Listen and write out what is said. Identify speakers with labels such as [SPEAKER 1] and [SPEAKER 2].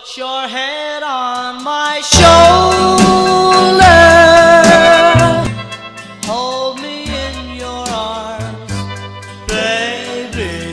[SPEAKER 1] Put your head on my shoulder. Hold me in your arms, baby.